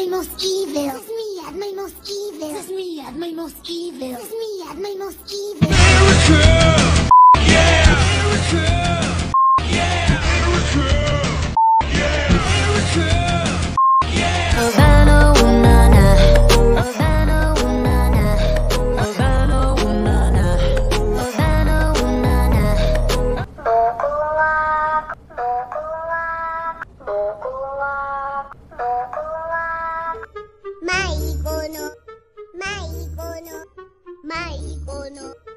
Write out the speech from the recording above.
my most evil. This is me at my most evil. This is me at my most evil. This is me at my most evil. 迷子の